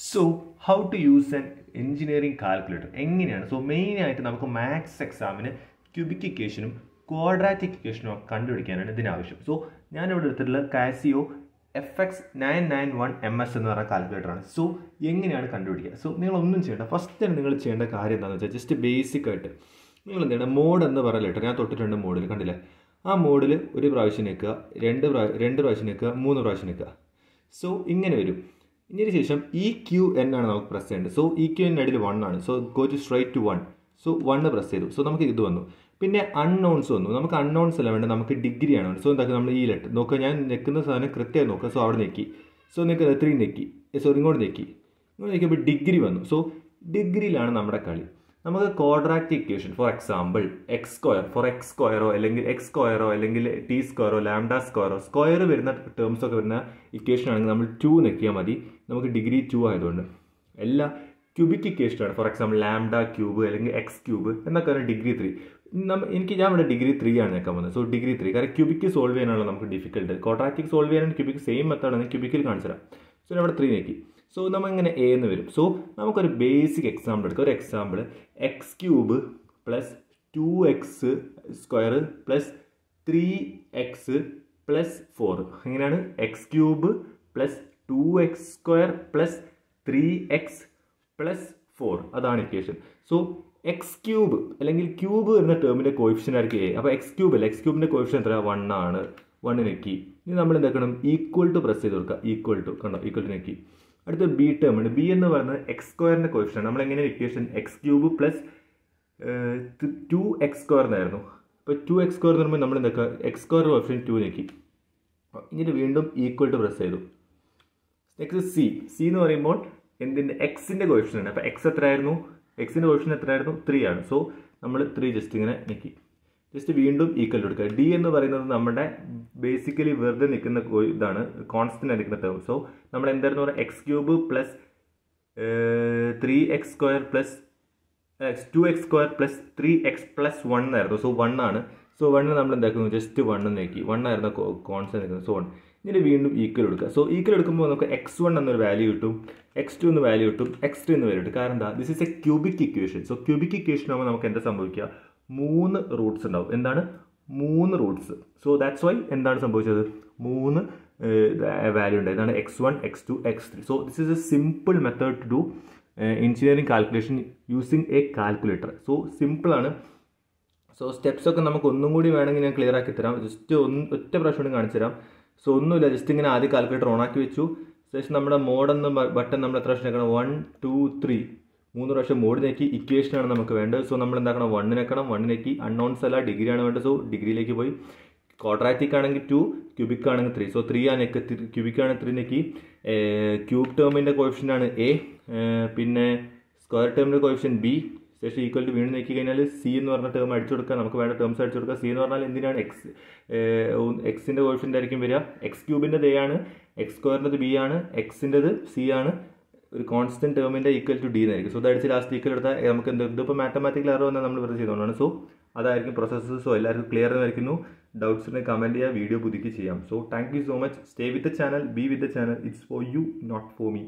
So how to use an engineering calculator എങ്ങനെയാണ്? So മെയിനായിട്ട് നമുക്ക് മാത്സ് എക്സാമിന് ക്യൂബിക് ഇക്വേഷനും ക്വാഡ്രാറ്റിക് ഇക്വേഷനും കണ്ടുപിടിക്കാനാണ് ഇതിനാവശ്യം സോ ഞാനിവിടെ എടുത്തിട്ടുള്ള Casio F X nine nine one M S എന്ന് പറഞ്ഞ കാൽക്കുലേറ്ററാണ് സോ എങ്ങനെയാണ് കണ്ടുപിടിക്കുക? സോ നിങ്ങളൊന്നും ചെയ്യേണ്ട. ഫസ്റ്റ് തന്നെ നിങ്ങൾ ചെയ്യേണ്ട കാര്യം എന്താണെന്ന് വെച്ചാൽ ജസ്റ്റ് ബേസിക് ആയിട്ട് നിങ്ങൾ എന്ത് ചെയ്യണം മോഡ് എന്ന് പറയുന്ന ലെറ്റർ ഞാൻ തൊട്ടിട്ടുണ്ട് മോഡിൽ കണ്ടില്ലേ? ആ മോഡിൽ ഒരു പ്രാവശ്യം നിൽക്കുക രണ്ട് പ്രാ രണ്ട് പ്രാവശ്യം നിൽക്കുക മൂന്ന് പ്രാവശ്യം നിൽക്കുക സോ ഇങ്ങനെ വരും. ഇതിന് ശേഷം ഇ ക്യു എൻ ആണ് നമുക്ക് പ്രസ് ചെയ്യേണ്ടത്. സോ ഇ ക്യു എൻ അടിയിൽ വൺ ആണ്. So go to straight to one so one press ചെയ്തു. സോ നമുക്ക് ഇത് വന്നു. പിന്നെ അൺനോൺസ് വന്നു. നമുക്ക് അൺനോൺസ് അല്ല വേണ്ട നമുക്ക് ഡിഗ്രിയാണ് വേണ്ടത്. സോ എന്താക്കുക നമ്മൾ ഈ ലെറ്റർ നോക്കുക ഞാൻ നിൽക്കുന്ന സാധനം കൃത്യമായി നോക്കുക സോ അവിടെ നെക്കി. സോ നിൽക്കുന്നത് ത്രീ നെക്കി. സോറി ഇങ്ങോട്ട് നെക്കി. ഇങ്ങോട്ട് നിൽക്കുമ്പോൾ ഡിഗ്രി വന്നു. സോ ഡിഗ്രിയിലാണ് നമ്മുടെ കളി. നമുക്ക് quadratic equation for example x square for x സ്ക്വയറോ അല്ലെങ്കിൽ എക്സ് സ്ക്വയറോ അല്ലെങ്കിൽ ടി സ്ക്വയറോ ലാംഡ സ്ക്വയറോ സ്ക്വയർ വരുന്ന ടേംസ് ഒക്കെ വരുന്ന ഇക്വേഷൻ ആണെങ്കിൽ നമ്മൾ ടു നിൽക്കിയാൽ മതി. നമുക്ക് ഡിഗ്രി ടു ആയതുകൊണ്ട്. എല്ലാ ക്യൂബിക് ഇക്വേഷനാണ് ഫോർ എക്സാമ്പിൾ ലാംഡ ക്യൂബ് അല്ലെങ്കിൽ എക്സ് ക്യൂബ് എന്നൊക്കെ ഡിഗ്രി ത്രീ എനിക്ക് ഞാൻ ഇവിടെ ഡിഗ്രി ത്രീ ആണ് നിൽക്കാൻ പോകുന്നത്. സോ ഡിഗ്രി ത്രീ കാരണം ക്യൂബിക്ക് സോൾവ് ചെയ്യാനുള്ള നമുക്ക് ഡിഫിക്കൽട്ട് ക്വാഡ്രാറ്റിക് സോൾവ് ചെയ്യാനാണ് ക്യൂബിക്ക് സെയിം മെത്തേഡാണ് ക്യൂബിക്കിൽ കാണിച്ചു തരാം സോ ഇവിടെ ത്രീ നോക്കി. സോ നമ്മൾ ഇങ്ങനെ എ എന്ന് വരും. സോ നമുക്കൊരു ബേസിക് എക്സാമ്പിൾ എടുക്കാം. ഒരു example X cube plus two X square plus three X plus four എങ്ങനെയാണ് X cube plus two X square plus three X plus four അതാണ് ഇക്വേഷൻ സോ എക്സ് ക്യൂബ് അല്ലെങ്കിൽ cube എന്ന ടേമിന്റെ coefficient ആയിരിക്കും A അപ്പോൾ X cube അല്ല? X ക്യൂബിന്റെ coefficient എത്ര വൺ ആണ്. വണ്ണിനെക്കി നെക്കി ഇനി നമ്മൾ എന്താക്കണം ഈക്വൽ ടു പ്രസ് ചെയ്ത് കൊടുക്കുക. ഈക്വൽ ടു കണ്ടോ? ഈക്വൽ ടു നെക്കി അടുത്ത ബി ടേം ഉണ്ട്. ബി എന്ന് പറയുന്നത് എക്സ് സ്ക്വയറിന്റെ കോയിഫിഷ്യൻ നമ്മൾ എങ്ങനെ equation x cube plus two x square എന്നായിരുന്നു. ഇപ്പോൾ ടു എക്സ് സ്ക്വയർ എന്ന് പറയുമ്പോൾ നമ്മൾ എന്തൊക്കെ എക്സ് സ്ക്വയർ ഓപ്ഷൻ ടു നെക്കി എന്നിട്ട് വീണ്ടും ഈക്വൽ ടു പ്രസ് ചെയ്തു. നെക്സ്റ്റ് സി സി എന്ന് പറയുമ്പോൾ എന്തിന്റെ എക്സിന്റെ കോയിഫിഷ്യൻ ആണ്. അപ്പോൾ എക്സ് എത്രയായിരുന്നു? എക്സിന്റെ കോയിഫിഷ്യൻ എത്രയായിരുന്നു? ത്രീ ആണ്. സോ നമ്മൾ ത്രീ ജസ്റ്റ് ഇങ്ങനെ ഞെക്കി ജസ്റ്റ് വീണ്ടും ഈക്വൽ കൊടുക്കുക ഡി എന്ന് പറയുന്നത് നമ്മുടെ ബേസിക്കലി വെറുതെ നിൽക്കുന്ന ഇതാണ് കോൺസ്റ്റന്റ് നിൽക്കുന്ന ടേം സോ നമ്മൾ എന്തായിരുന്നു പറയുക X cube plus three X square plus X two X square plus three X plus one ആയിരുന്നു. സോ വൺ ആണ്. സോ വണ്ണ് നമ്മൾ എന്താക്കുന്നു? ജസ്റ്റ് വണ്ണ് നോക്കി. വൺ ആയിരുന്നു കോൺസ്റ്റന്റ് നിൽക്കുന്നത്. സോ വൺ ഇതിന് വീണ്ടും ഈക്വൽ എടുക്കുക. സോ ഈക്വൽ എടുക്കുമ്പോൾ നമുക്ക് എക്സ് വൺ എന്നൊരു വാല്യൂ കിട്ടും. എക്സ് ടു എന്ന് വാല്യൂ കിട്ടും. എക്സ് ത്രീ എന്ന് വാല്യൂ കിട്ടും. കാരണം എന്താ? This is a cubic equation so cubic equation ആകുമ്പോൾ നമുക്ക് എന്താ സംഭവിക്കുക? മൂന്ന് റൂട്ട്സ് ഉണ്ടാവും. എന്താണ്? മൂന്ന് റൂട്ട്സ്. സോ ദാറ്റ്സ് വൈ എന്താണ് സംഭവിച്ചത്? മൂന്ന് വാല്യൂ ഉണ്ട്. ഇതാണ് X one X two X three so this is a simple method to do engineering calculation using a calculator so സിമ്പിളാണ് സോ സ്റ്റെപ്സ് ഒക്കെ നമുക്ക് ഒന്നും കൂടി വേണമെങ്കിൽ ഞാൻ ക്ലിയർ ആക്കി തരാം. ജസ്റ്റ് ഒന്ന് ഒറ്റ പ്രാവശ്യം കൂടി കാണിച്ചു തരാം. സോ ഒന്നുമില്ല. ജസ്റ്റ് ഇങ്ങനെ ആദ്യം കാൽക്കുലേറ്റർ ഓൺ ആക്കി വെച്ചു. ശേഷം നമ്മുടെ മോഡെന്ന് ബട്ടൺ നമ്മൾ എത്ര പ്രാവശ്യം വൺ ടു ത്രീ മൂന്ന് പ്രാവശ്യം മോഡ് നോക്കി ഇക്വേഷനാണ് നമുക്ക് വേണ്ടത്. സോ നമ്മൾ എന്താക്കണം? വണ്ണിനെക്കണം വണ്ണിനേക്ക് അൺനോൺസ് അല്ല ഡിഗ്രിയാണ് വേണ്ടത്. സോ ഡിഗ്രിയിലേക്ക് പോയി. ക്വാഡ്രാറ്റിക് ആണെങ്കിൽ ടു ക്യൂബിക് ആണെങ്കിൽ ത്രീ സോ ത്രീ ആണ് ക്യൂബിക് ആണ് ത്രീ നെക്കി. ക്യൂബ് ടേമിന്റെ കോഫിഷ്യൻ ആണ് എ പിന്നെ സ്ക്വയർ ടേമിന്റെ കോഫിഷ്യൻ ബി ശേഷം ഈക്വൽ ടു വീണ്ടും നോക്കി കഴിഞ്ഞാൽ സി എന്ന് പറഞ്ഞ ടേം അടിച്ചു കൊടുക്കുക. നമുക്ക് വേണ്ട ടേംസ് അടിച്ചു കൊടുക്കുക. സി എന്ന് പറഞ്ഞാൽ എന്തിനാണ്? എക്സ് എക്സിന്റെ കോഫിഷ്യന്റ് ആയിരിക്കും വരിക. എക്സ് ക്യൂബിന്റെ എ ആണ്. എക്സ് സ്ക്വയറിന്റെ ബി ആണ്. എക്സിന്റെത് സി ആണ്. ഒരു കോൺസ്റ്റന്റ് ടേമിന്റെ ഈക്വൽ ടു ഡി എന്നായിരിക്കും. സോ ദാറ്റ്സ് ലാസ്റ്റ് ഈക്വൽ എടുത്താൽ നമുക്ക് എന്ത് ഇതിപ്പോൾ മാത്തമാറ്റിക്കൽ അറിവ് വന്നാൽ നമ്മൾ വെറുതെ ചെയ്തുകൊണ്ടാണ് സോ അതായിരിക്കും പ്രോസസ്സ് സോ എല്ലാവർക്കും ക്ലിയർ എന്നായിരിക്കുന്നു ഡൗട്ട്സിനെ കമന്റ് ചെയ്യുക വീഡിയോ പുതുക്കി ചെയ്യാം. So thank you so much stay with the channel be with the channel it's for you not for me